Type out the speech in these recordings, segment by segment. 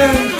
네.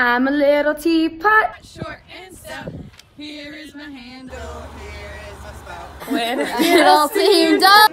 I'm a little teapot. Short and stout. Here is my handle. Here is my spout. When it all seemed up.